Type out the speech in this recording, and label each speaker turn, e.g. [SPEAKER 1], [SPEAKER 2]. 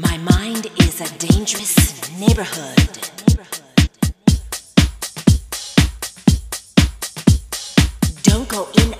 [SPEAKER 1] My mind is a dangerous neighborhood. Don't go in